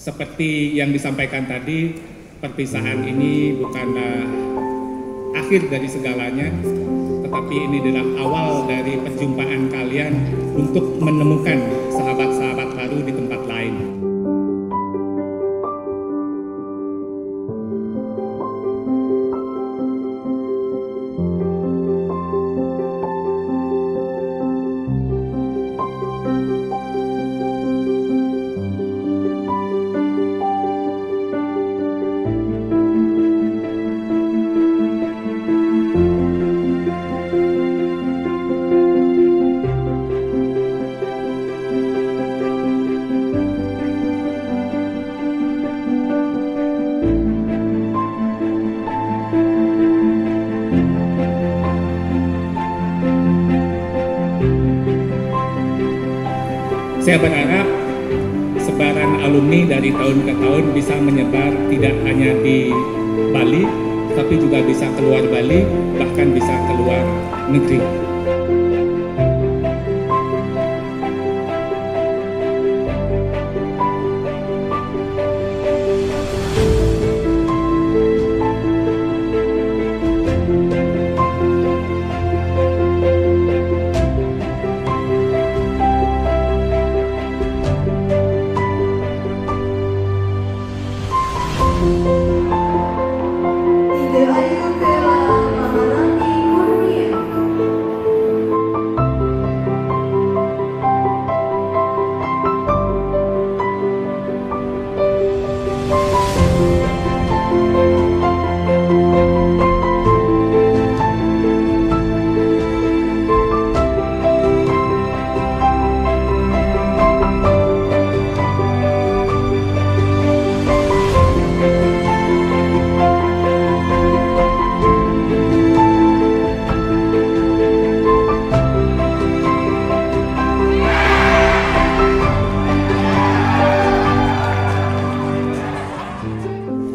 seperti yang disampaikan tadi, perpisahan ini bukanlah akhir dari segalanya, tetapi ini adalah awal dari perjumpaan kalian untuk menemukan Saya berharap sebaran alumni dari tahun ke tahun bisa menyebar tidak hanya di Bali, tapi juga bisa keluar Bali, bahkan bisa keluar negeri.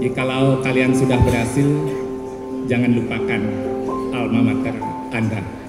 Jikalau kalian sudah berhasil, jangan lupakan alma mater Anda.